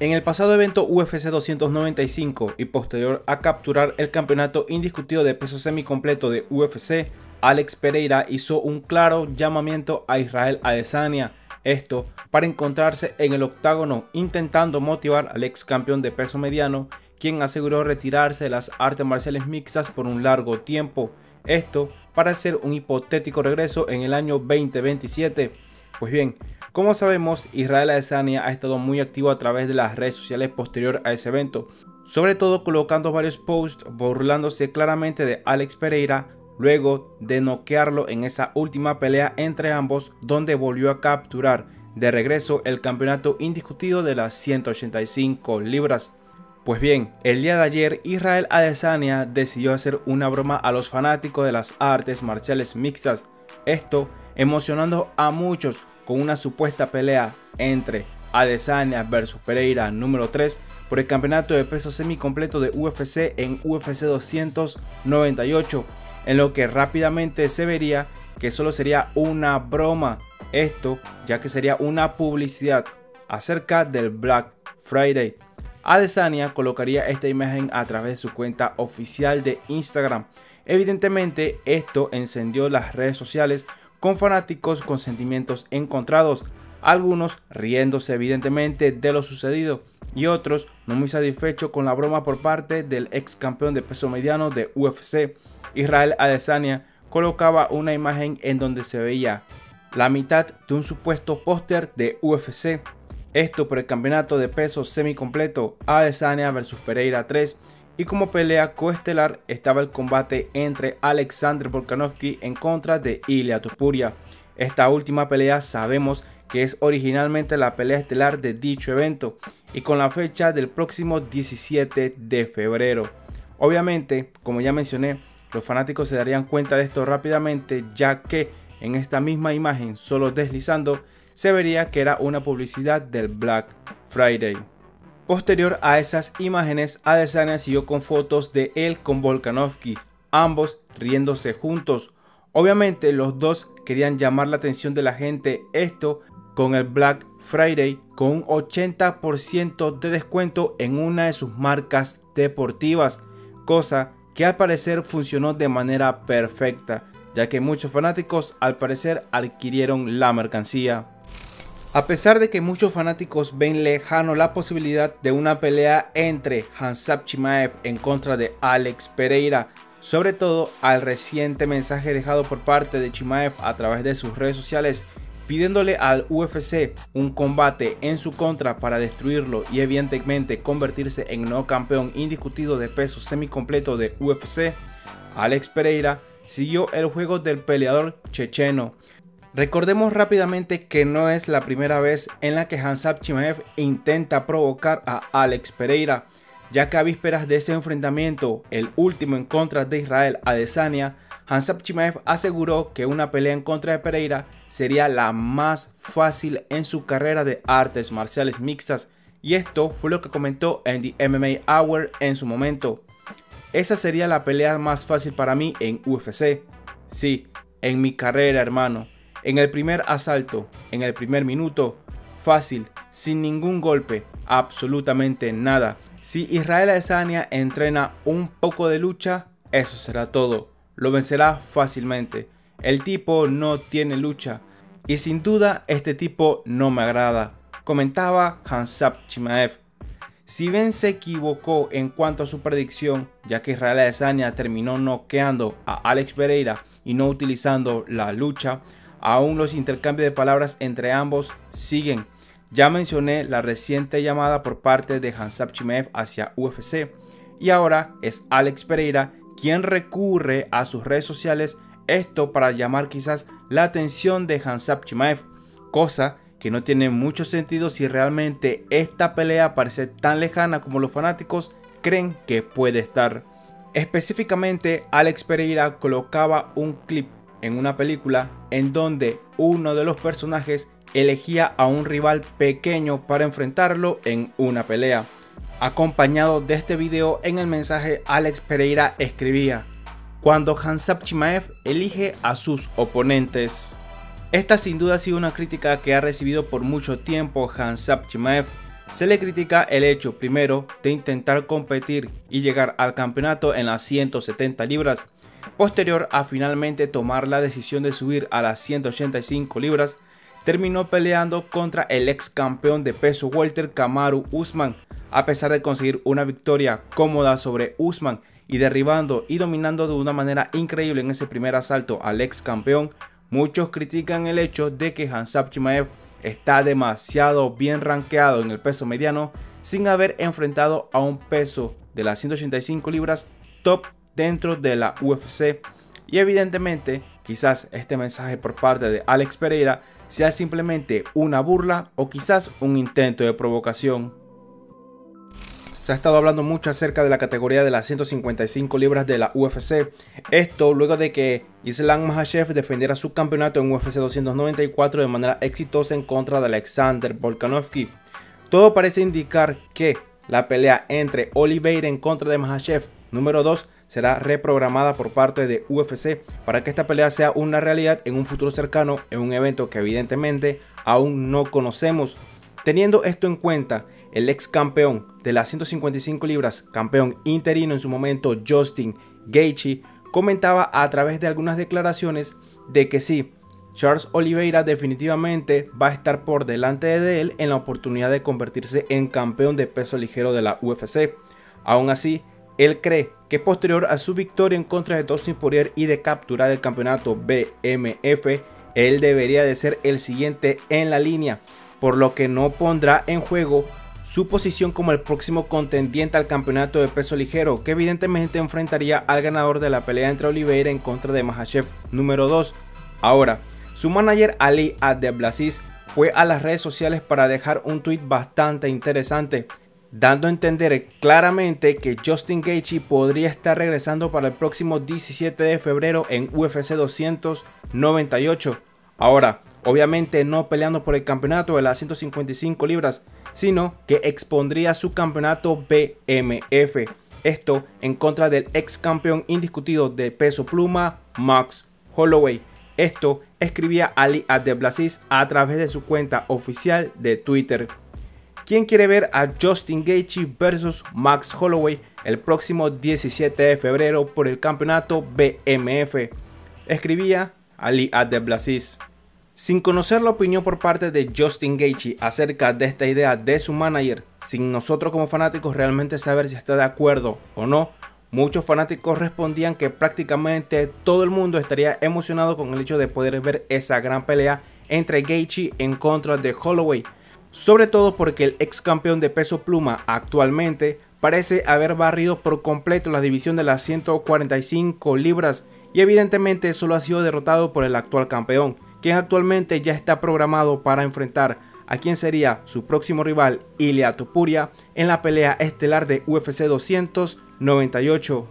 En el pasado evento UFC 295 y posterior a capturar el campeonato indiscutido de peso semicompleto de UFC, Alex Pereira hizo un claro llamamiento a Israel Adesanya, esto para encontrarse en el octágono intentando motivar al ex campeón de peso mediano, quien aseguró retirarse de las artes marciales mixtas por un largo tiempo, esto para hacer un hipotético regreso en el año 2027. Pues bien, como sabemos, Israel Adesanya ha estado muy activo a través de las redes sociales posterior a ese evento, sobre todo colocando varios posts burlándose claramente de Alex Pereira luego de noquearlo en esa última pelea entre ambos donde volvió a capturar de regreso el campeonato indiscutido de las 185 libras. Pues bien, el día de ayer Israel Adesanya decidió hacer una broma a los fanáticos de las artes marciales mixtas, esto emocionando a muchos con una supuesta pelea entre Adesanya versus Pereira número 3 por el campeonato de peso semicompleto de UFC en UFC 298, en lo que rápidamente se vería que solo sería una broma, esto ya que sería una publicidad acerca del Black Friday. Adesanya colocaría esta imagen a través de su cuenta oficial de Instagram. Evidentemente esto encendió las redes sociales con fanáticos con sentimientos encontrados, algunos riéndose evidentemente de lo sucedido y otros no muy satisfechos con la broma por parte del ex campeón de peso mediano de UFC, Israel Adesanya, colocaba una imagen en donde se veía la mitad de un supuesto póster de UFC, esto por el campeonato de peso semicompleto Adesanya vs Pereira 3 y como pelea coestelar estaba el combate entre Alexander Volkanovski en contra de Ilya Tupuria. Esta última pelea sabemos que es originalmente la pelea estelar de dicho evento y con la fecha del próximo 17 de febrero. Obviamente, como ya mencioné, los fanáticos se darían cuenta de esto rápidamente ya que en esta misma imagen, solo deslizando, se vería que era una publicidad del Black Friday. Posterior a esas imágenes, Adesanya siguió con fotos de él con Volkanovski, ambos riéndose juntos. Obviamente los dos querían llamar la atención de la gente, esto con el Black Friday con un 80% de descuento en una de sus marcas deportivas, cosa que al parecer funcionó de manera perfecta, ya que muchos fanáticos al parecer adquirieron la mercancía. A pesar de que muchos fanáticos ven lejano la posibilidad de una pelea entre Hansap Chimaev en contra de Alex Pereira, sobre todo al reciente mensaje dejado por parte de Chimaev a través de sus redes sociales pidiéndole al UFC un combate en su contra para destruirlo y evidentemente convertirse en nuevo campeón indiscutido de peso semicompleto de UFC, Alex Pereira siguió el juego del peleador checheno Recordemos rápidamente que no es la primera vez en la que Hansap Chimaev intenta provocar a Alex Pereira, ya que a vísperas de ese enfrentamiento, el último en contra de Israel Adesanya, Hansap Chimaev aseguró que una pelea en contra de Pereira sería la más fácil en su carrera de artes marciales mixtas, y esto fue lo que comentó en The MMA Hour en su momento. Esa sería la pelea más fácil para mí en UFC. Sí, en mi carrera, hermano. En el primer asalto, en el primer minuto, fácil, sin ningún golpe, absolutamente nada. Si Israel Adesanya entrena un poco de lucha, eso será todo. Lo vencerá fácilmente. El tipo no tiene lucha. Y sin duda este tipo no me agrada. Comentaba Hansap Chimaev. Si Ben se equivocó en cuanto a su predicción, ya que Israel Adesanya terminó noqueando a Alex Pereira y no utilizando la lucha, Aún los intercambios de palabras entre ambos siguen. Ya mencioné la reciente llamada por parte de Hansap Chimaev hacia UFC y ahora es Alex Pereira quien recurre a sus redes sociales esto para llamar quizás la atención de Hansap Chimaev, cosa que no tiene mucho sentido si realmente esta pelea parece tan lejana como los fanáticos creen que puede estar. Específicamente, Alex Pereira colocaba un clip en una película en donde uno de los personajes elegía a un rival pequeño para enfrentarlo en una pelea. Acompañado de este video en el mensaje Alex Pereira escribía cuando Hansap Chimaev elige a sus oponentes. Esta sin duda ha sido una crítica que ha recibido por mucho tiempo Hansap Chimaev, Se le critica el hecho, primero, de intentar competir y llegar al campeonato en las 170 libras, posterior a finalmente tomar la decisión de subir a las 185 libras, terminó peleando contra el ex campeón de peso welter Kamaru Usman, a pesar de conseguir una victoria cómoda sobre Usman y derribando y dominando de una manera increíble en ese primer asalto al ex campeón, muchos critican el hecho de que Hansap Chimaev está demasiado bien rankeado en el peso mediano sin haber enfrentado a un peso de las 185 libras top dentro de la UFC. Y evidentemente, quizás este mensaje por parte de Alex Pereira sea simplemente una burla o quizás un intento de provocación. Se ha estado hablando mucho acerca de la categoría de las 155 libras de la UFC. Esto luego de que Islam Makhachev defendiera su campeonato en UFC 294 de manera exitosa en contra de Alexander Volkanovski. Todo parece indicar que la pelea entre Oliveira en contra de Makhachev número 2 será reprogramada por parte de UFC para que esta pelea sea una realidad en un futuro cercano en un evento que evidentemente aún no conocemos. Teniendo esto en cuenta, el ex campeón de las 155 libras, campeón interino en su momento Justin Gaethje, comentaba a través de algunas declaraciones de que sí, Charles Oliveira definitivamente va a estar por delante de él en la oportunidad de convertirse en campeón de peso ligero de la UFC. Aún así, él cree que posterior a su victoria en contra de Dustin Poirier y de capturar el campeonato BMF, él debería de ser el siguiente en la línea, por lo que no pondrá en juego su posición como el próximo contendiente al campeonato de peso ligero, que evidentemente enfrentaría al ganador de la pelea entre Oliveira en contra de Mahachev número 2. Ahora, su manager Ali Abdelaziz fue a las redes sociales para dejar un tweet bastante interesante, dando a entender claramente que Justin Gaethje podría estar regresando para el próximo 17 de febrero en UFC 298. Ahora, obviamente no peleando por el campeonato de las 155 libras, sino que expondría su campeonato BMF. Esto en contra del ex campeón indiscutido de peso pluma Max Holloway. Esto escribía Ali Abdelaziz a través de su cuenta oficial de Twitter. ¿Quién quiere ver a Justin Gaethje versus Max Holloway el próximo 17 de febrero por el campeonato BMF? Escribía Ali Abdelaziz. Sin conocer la opinión por parte de Justin Gaethje acerca de esta idea de su manager, sin nosotros como fanáticos realmente saber si está de acuerdo o no, muchos fanáticos respondían que prácticamente todo el mundo estaría emocionado con el hecho de poder ver esa gran pelea entre Gaethje en contra de Holloway, sobre todo porque el ex campeón de peso pluma actualmente parece haber barrido por completo la división de las 145 libras y evidentemente solo ha sido derrotado por el actual campeón quien actualmente ya está programado para enfrentar a quien sería su próximo rival Ilia Topuria en la pelea estelar de UFC 298,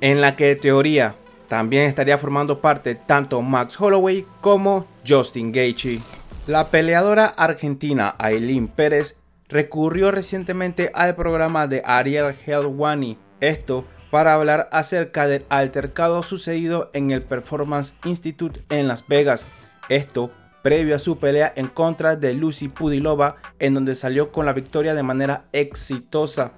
en la que de teoría también estaría formando parte tanto Max Holloway como Justin Gaethje. La peleadora argentina Aileen Pérez recurrió recientemente al programa de Ariel Helwani, esto para hablar acerca del altercado sucedido en el Performance Institute en Las Vegas, esto previo a su pelea en contra de Lucy Pudilova, en donde salió con la victoria de manera exitosa.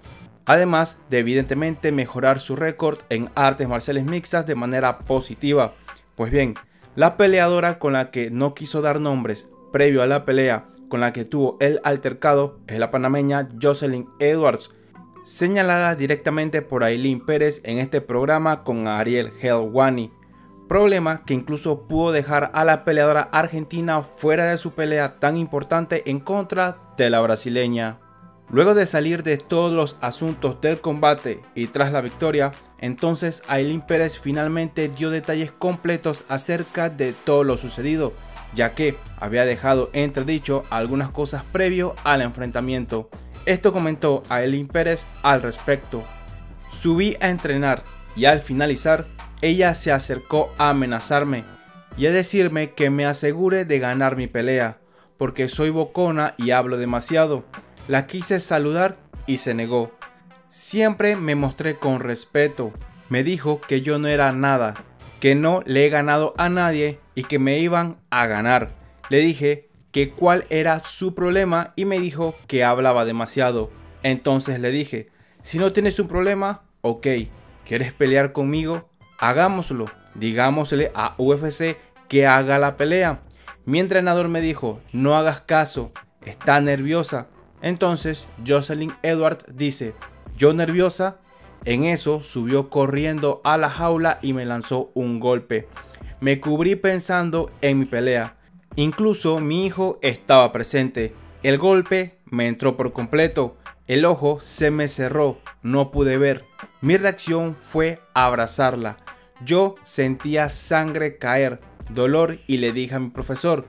Además de evidentemente mejorar su récord en artes marciales mixtas de manera positiva. Pues bien, la peleadora con la que no quiso dar nombres previo a la pelea con la que tuvo el altercado es la panameña Jocelyn Edwards, señalada directamente por Aileen Pérez en este programa con Ariel Helwani problema que incluso pudo dejar a la peleadora argentina fuera de su pelea tan importante en contra de la brasileña. Luego de salir de todos los asuntos del combate y tras la victoria, entonces Aileen Pérez finalmente dio detalles completos acerca de todo lo sucedido, ya que había dejado entredicho algunas cosas previo al enfrentamiento. Esto comentó Aileen Pérez al respecto. Subí a entrenar y al finalizar ella se acercó a amenazarme y a decirme que me asegure de ganar mi pelea, porque soy bocona y hablo demasiado. La quise saludar y se negó. Siempre me mostré con respeto. Me dijo que yo no era nada, que no le he ganado a nadie y que me iban a ganar. Le dije que cuál era su problema y me dijo que hablaba demasiado. Entonces le dije, si no tienes un problema, ok, ¿quieres pelear conmigo? Hagámoslo, digámosle a UFC que haga la pelea. Mi entrenador me dijo, no hagas caso, está nerviosa. Entonces Jocelyn Edwards dice, yo nerviosa. En eso subió corriendo a la jaula y me lanzó un golpe. Me cubrí pensando en mi pelea. Incluso mi hijo estaba presente. El golpe me entró por completo. El ojo se me cerró. No pude ver. Mi reacción fue abrazarla. Yo sentía sangre caer, dolor y le dije a mi profesor,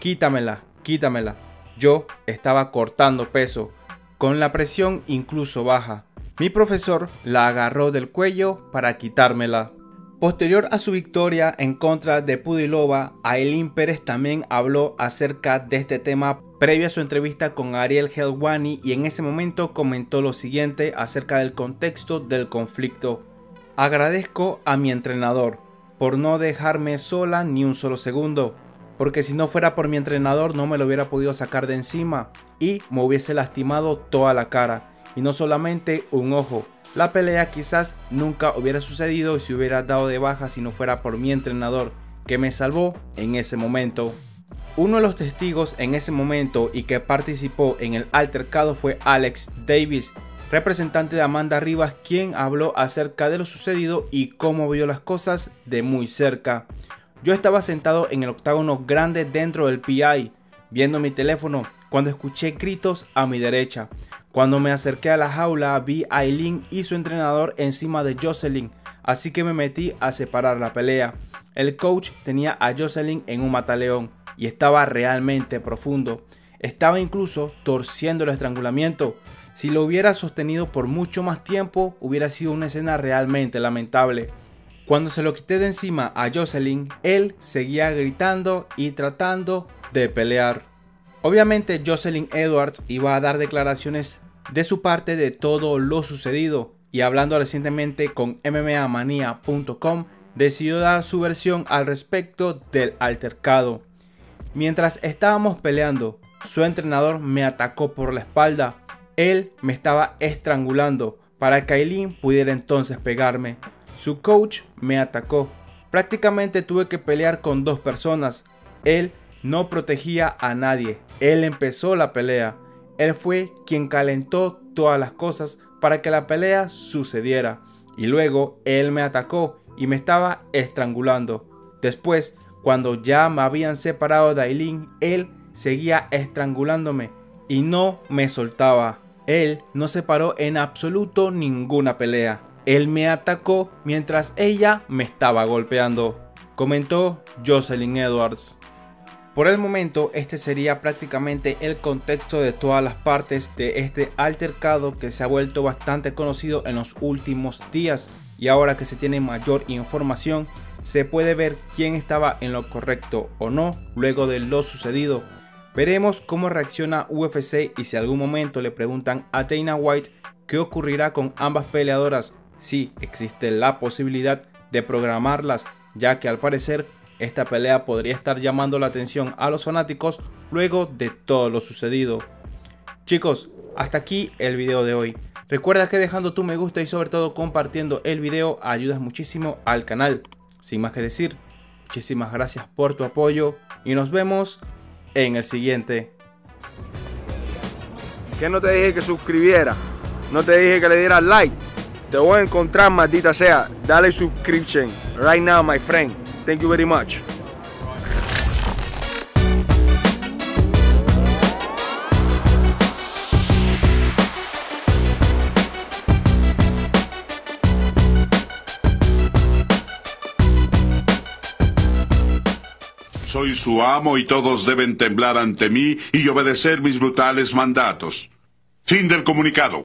quítamela, quítamela. Yo estaba cortando peso, con la presión incluso baja. Mi profesor la agarró del cuello para quitármela. Posterior a su victoria en contra de Pudilova, Aileen Pérez también habló acerca de este tema previo a su entrevista con Ariel Helwani y en ese momento comentó lo siguiente acerca del contexto del conflicto. Agradezco a mi entrenador por no dejarme sola ni un solo segundo, porque si no fuera por mi entrenador no me lo hubiera podido sacar de encima y me hubiese lastimado toda la cara y no solamente un ojo. La pelea quizás nunca hubiera sucedido y se hubiera dado de baja si no fuera por mi entrenador que me salvó en ese momento. Uno de los testigos en ese momento y que participó en el altercado fue Alex Davis, representante de Amanda Rivas, quien habló acerca de lo sucedido y cómo vio las cosas de muy cerca. Yo estaba sentado en el octágono grande dentro del PI, viendo mi teléfono, cuando escuché gritos a mi derecha. Cuando me acerqué a la jaula vi a Eileen y su entrenador encima de Jocelyn, así que me metí a separar la pelea. El coach tenía a Jocelyn en un mataleón y estaba realmente profundo. Estaba incluso torciendo el estrangulamiento. Si lo hubiera sostenido por mucho más tiempo, hubiera sido una escena realmente lamentable. Cuando se lo quité de encima a Jocelyn, él seguía gritando y tratando de pelear. Obviamente Jocelyn Edwards iba a dar declaraciones de su parte de todo lo sucedido y hablando recientemente con MMAmania.com decidió dar su versión al respecto del altercado. Mientras estábamos peleando, su entrenador me atacó por la espalda él me estaba estrangulando para que Aileen pudiera entonces pegarme. Su coach me atacó. Prácticamente tuve que pelear con dos personas. Él no protegía a nadie. Él empezó la pelea. Él fue quien calentó todas las cosas para que la pelea sucediera. Y luego él me atacó y me estaba estrangulando. Después, cuando ya me habían separado de Aileen, él seguía estrangulándome y no me soltaba. Él no se paró en absoluto ninguna pelea. Él me atacó mientras ella me estaba golpeando, comentó Jocelyn Edwards. Por el momento, este sería prácticamente el contexto de todas las partes de este altercado que se ha vuelto bastante conocido en los últimos días. Y ahora que se tiene mayor información, se puede ver quién estaba en lo correcto o no luego de lo sucedido. Veremos cómo reacciona UFC y si algún momento le preguntan a Dana White qué ocurrirá con ambas peleadoras, si existe la posibilidad de programarlas, ya que al parecer esta pelea podría estar llamando la atención a los fanáticos luego de todo lo sucedido. Chicos, hasta aquí el video de hoy. Recuerda que dejando tu me gusta y sobre todo compartiendo el video ayudas muchísimo al canal. Sin más que decir, muchísimas gracias por tu apoyo y nos vemos en el siguiente. Que no te dije que suscribiera, no te dije que le dieras like. Te voy a encontrar, maldita sea. Dale suscription right now, my friend. Thank you very much. Soy su amo y todos deben temblar ante mí y obedecer mis brutales mandatos. Fin del comunicado.